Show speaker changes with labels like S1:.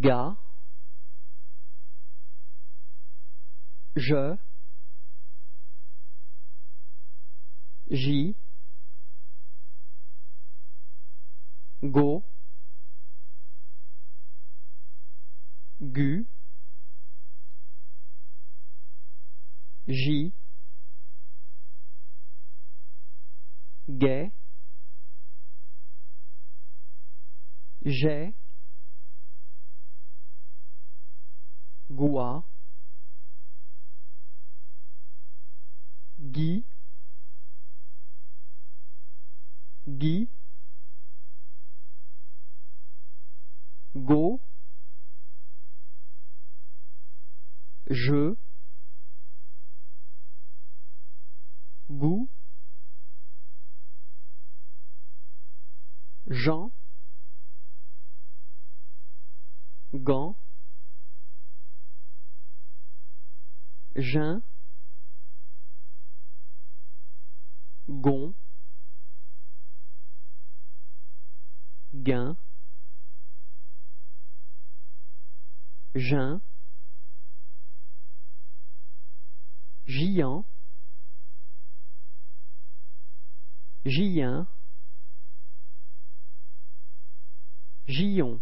S1: Ga. Je. J. Go. Gu. J. Gai. J'ai. Goua. Guy. Guy. Go. Je. Goût. Jean. Gant. Jeun. Gon. Gain. Jeun. Gian. Gien. Gillon.